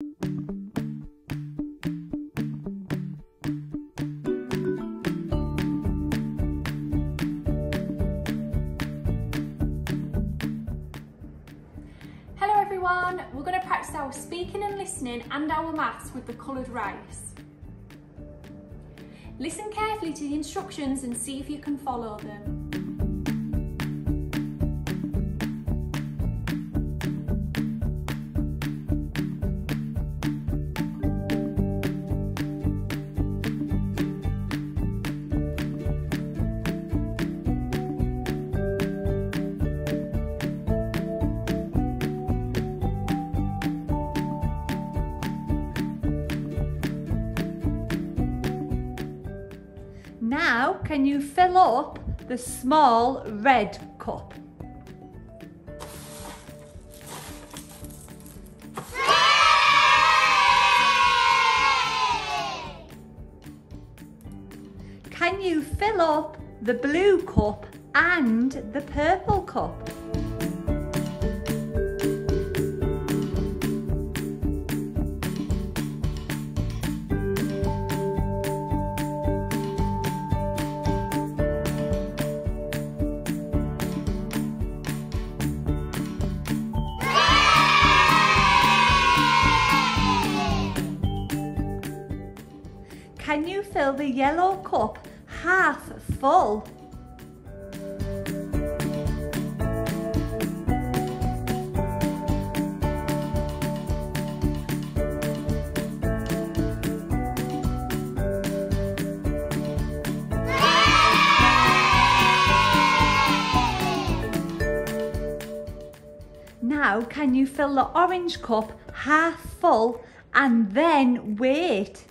Hello everyone, we're going to practice our speaking and listening and our maths with the coloured rice. Listen carefully to the instructions and see if you can follow them. Can you fill up the small red cup? Can you fill up the blue cup and the purple cup? Can you fill the yellow cup half full? Now, can you fill the orange cup half full and then wait?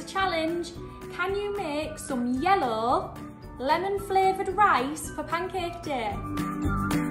A challenge. Can you make some yellow lemon flavoured rice for pancake day?